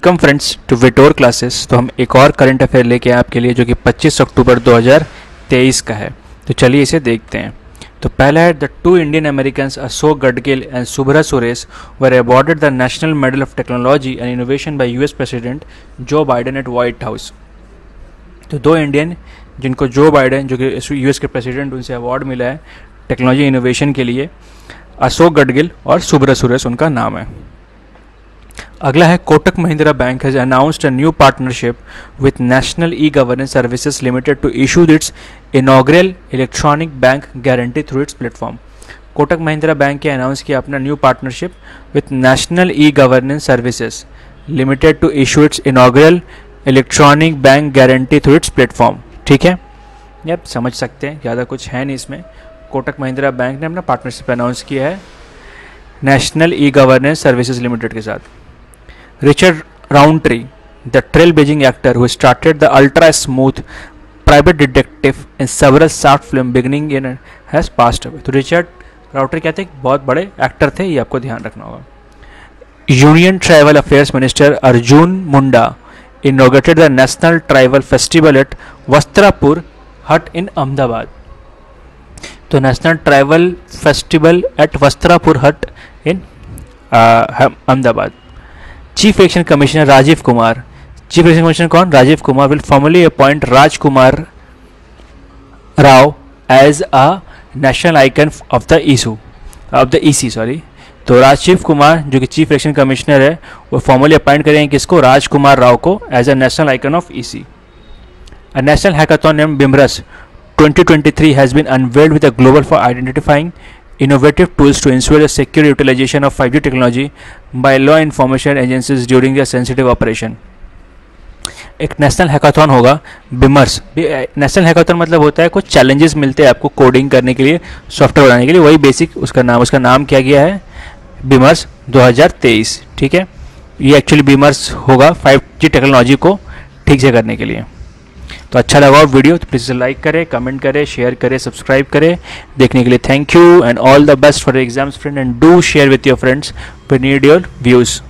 Welcome friends to विटोर classes. तो हम एक और करंट अफेयर लेके आए आपके लिए जो कि 25 अक्टूबर 2023 का है। तो चलिए इसे देखते हैं। तो पहला है, the two Indian American Ashok Gadgil and Subra Suresh were awarded the National Medal of Technology and Innovation by US President Joe Biden at White House तो दो इंडियन, जिनको जो बाइडेन जो कि यूएस के प्रेसिडेंट उनसे award मिला है technology innovation के लिए। अशोक गडगिल और सुब्रा सुरेश उनका नाम है। अगला है Kotak Mahindra Bank has announced a new partnership with National e Governance Services Limited to issue its inaugural electronic bank guarantee through its platform Kotak Mahindra Bank ने अनाउंस किया अपना new partnership with National e Governance Services Limited to issue its inaugural electronic bank guarantee through its platform ठीक है? आप समझ सकते हैं, ज़्यादा कुछ है नहीं इसमें। कोटक महिंद्रा बैंक ने अपना पार्टनरशिप अनाउंस किया है National e Governance Services Limited के साथ। Richard Roundtree, the trailblazing actor who started the ultra smooth private detective in several short film beginning in has passed away. तो रिचर्ड राउटर क्या थे बहुत बड़े एक्टर थे ये आपको ध्यान रखना होगा Union Tribal Affairs Minister Arjun Munda inaugurated the national tribal festival at Vastrapur Haat in Ahmedabad तो national tribal festival at Vastrapur Haat in Ahmedabad Chief Election Commissioner Rajeev Kumar Chief Election Commissioner कौन? Rajeev Kumar will formally appoint Rajkummar Rao as a national icon of the EC of the EC sorry तो राजीव कुमार जो कि chief election commissioner है, वो formally appoint करेंगे किसको? राजकुमार राव को as a national icon of EC A national hackathon named BIMRUS 2023 has been unveiled with a global for identifying innovative tools to ensure the secure utilization of 5G technology by law information agencies during a sensitive operation. एक national hackathon होगा बिमर्स national hackathon मतलब होता है कुछ challenges मिलते हैं आपको कोडिंग करने के लिए सॉफ्टवेयर बनाने के लिए, वही बेसिक उसका नाम उसका नाम क्या गया है? बिमर्स 2023 ठीक है? ये एक्चुअली बिमर्स होगा 5G टेक्नोलॉजी को ठीक से करने के लिए। तो अच्छा लगा वीडियो तो प्लीज़ लाइक करें कमेंट करें शेयर करें सब्सक्राइब करें। देखने के लिए thank you and all the best for exams friend and do share with your friends need your views